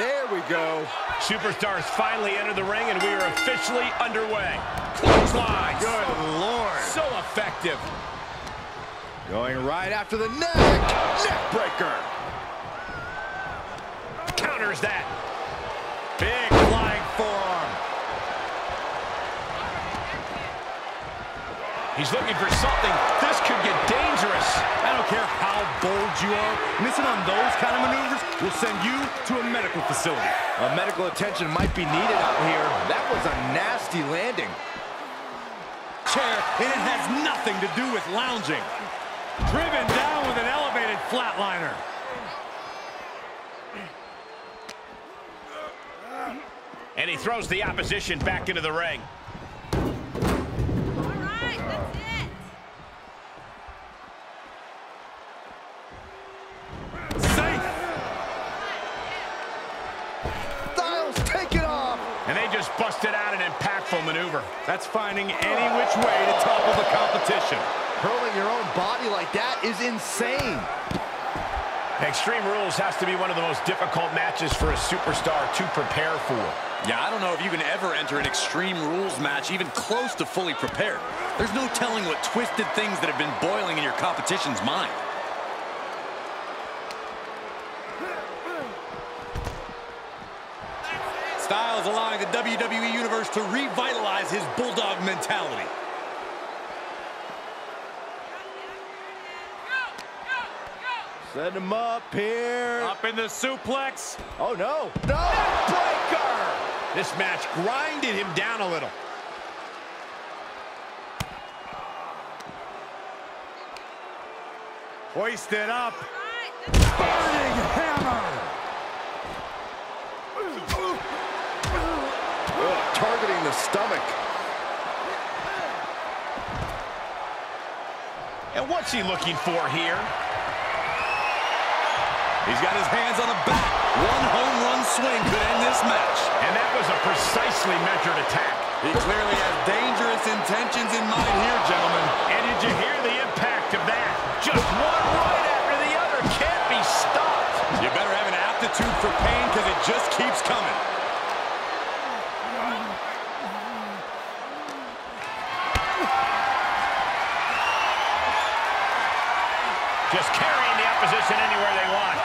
There we go. Superstars finally enter the ring, and we are officially underway. Close Clothesline. Good Lord. So effective. Going right after the neck. Neck breaker. Counters that. Big flying He's looking for something. This could get dangerous. I don't care how bold you are. Missing on those kind of maneuvers will send you to a medical facility. A medical attention might be needed out here. That was a nasty landing. Chair, and it has nothing to do with lounging. Driven down with an elevated flatliner. And he throws the opposition back into the ring. Busted out an impactful maneuver. That's finding any which way to topple the competition. Hurling your own body like that is insane. Extreme Rules has to be one of the most difficult matches for a superstar to prepare for. Yeah, I don't know if you can ever enter an Extreme Rules match even close to fully prepared. There's no telling what twisted things that have been boiling in your competition's mind. Styles allowing the WWE Universe to revitalize his Bulldog mentality. Send him up here. Up in the suplex. Oh, no. No. Breaker. This match grinded him down a little. Hoisted up. Burning hammer. Targeting the stomach. And what's he looking for here? He's got his hands on the bat. One home run swing could end this match. And that was a precisely measured attack. He clearly has dangerous intentions in mind here, gentlemen. And did you hear the impact of that? Just one right after the other can't be stopped. You better have an aptitude for pain because it just keeps coming. Just carrying the opposition anywhere they want.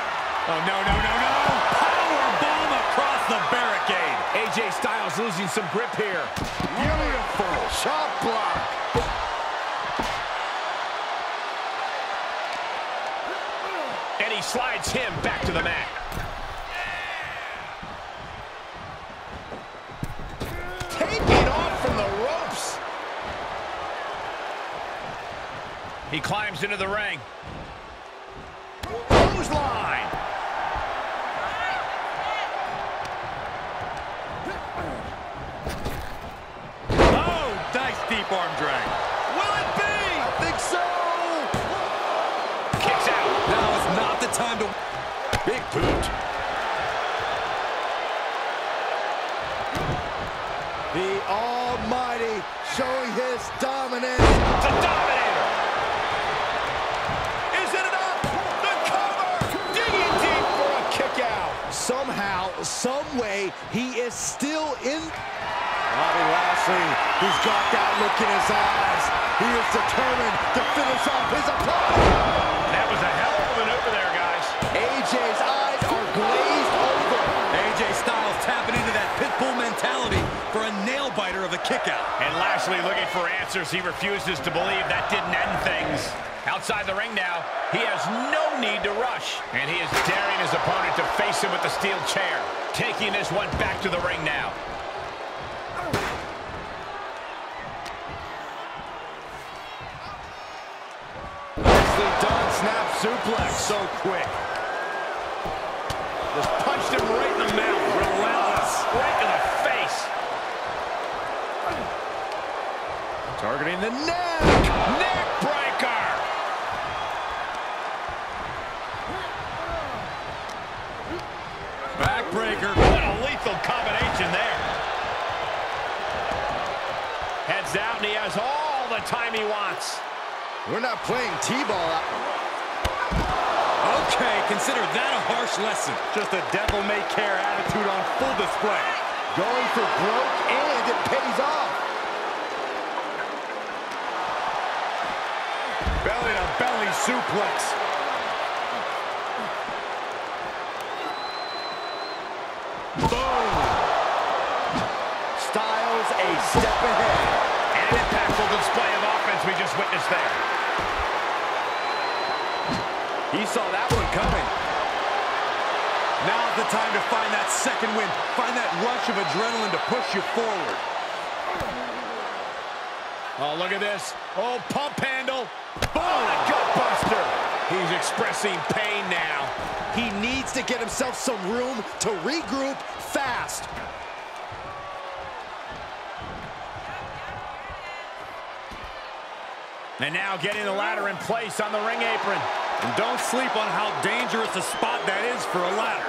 Oh, no, no, no, no. Power bomb across the barricade. AJ Styles losing some grip here. Beautiful. Shot block. And he slides him back to the mat. Taking off from the ropes. He climbs into the ring. Deep arm drag. Will it be? I think so. Kicks out. Now is not the time to... Big boot. The Almighty showing his dominance. The Dominator. Is it enough? The cover. Digging deep for a kick out. Somehow, some way, he is still in. Bobby Lashley, he's got that look in his eyes. He is determined to finish off his opponent. That was a hell of a maneuver there, guys. AJ's eyes are glazed over. AJ Styles tapping into that pit bull mentality for a nail-biter of a kick-out. And Lashley looking for answers. He refuses to believe that didn't end things. Outside the ring now, he has no need to rush. And he is daring his opponent to face him with the steel chair. Taking this one back to the ring now. Nicely done, snap suplex. So quick. Just punched him right in the mouth. Relentless. Right in the face. Targeting the neck. Neck breaker. Backbreaker. What a lethal combination there. Heads out, and he has all the time he wants. We're not playing T-ball. Okay, consider that a harsh lesson. Just a devil-may-care attitude on full display. Going for broke, and it pays off. Belly-to-belly suplex. Boom! Styles a step ahead. And an impactful display of offense we just witnessed there. He saw that one coming. Now's the time to find that second win. Find that rush of adrenaline to push you forward. Oh, look at this. Oh, pump handle. Boom, a gut buster. He's expressing pain now. He needs to get himself some room to regroup fast. And now getting the ladder in place on the ring apron. And don't sleep on how dangerous a spot that is for a ladder.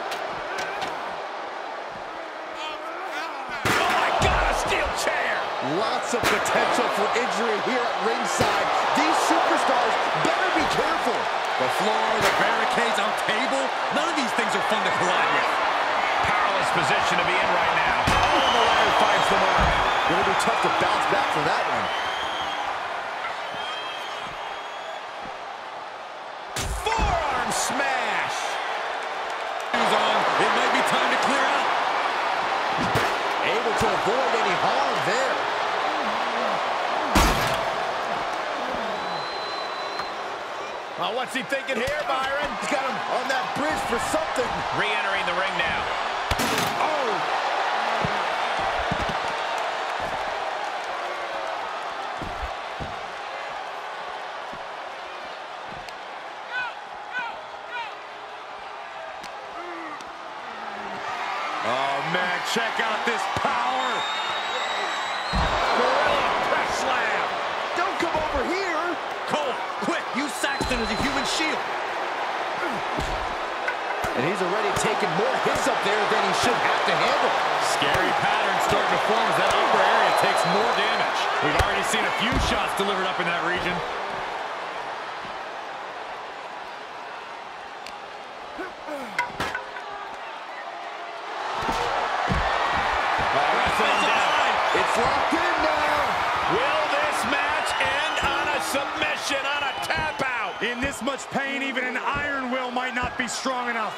Oh, my God, a steel chair. Lots of potential for injury here at ringside. These superstars better be careful. The floor, the barricades on table, none of these things are fun to collide with. Powerless position to be in right now. Oh, the ladder finds the mark. Gonna be tough to bounce back avoid any harm there. Oh, what's he thinking here, Byron? He's got him on that bridge for something. Re-entering the ring now. Oh! Oh, man, check out this power. Gorilla press slam. Don't come over here! Cole, quick, use Saxton as a human shield. And he's already taken more hits up there than he should have to handle. Scary pattern starting to form as that upper area takes more damage. We've already seen a few shots delivered up in that region. It's locked much pain, even an iron will might not be strong enough.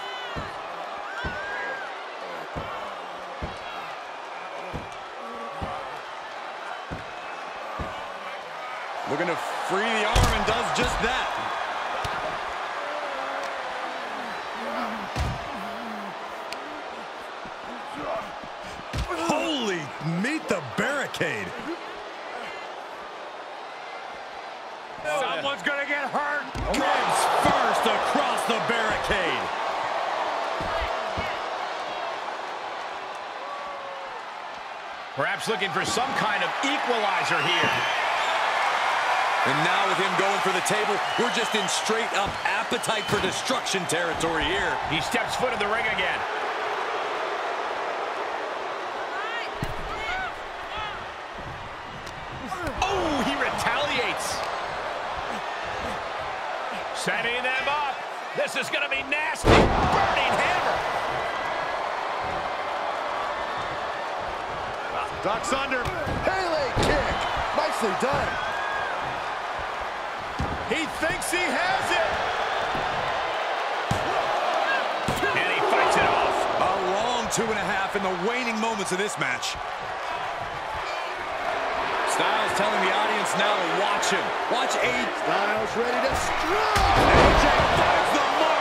Looking to free the arm and does just that. Someone's gonna get hurt. Ribs first across the barricade. Perhaps looking for some kind of equalizer here. And now with him going for the table, we're just in straight up appetite for destruction territory here. He steps foot in the ring again. Oh, he retaliates. Setting them up. This is going to be nasty. Burning hammer. Ducks under. Pele kick. Nicely done. He thinks he has it. And he fights it off. A long two and a half in the waning moments of this match. Styles telling the audience now to watch him. Watch AJ. Styles ready to strike. AJ finds the mark.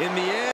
In the end.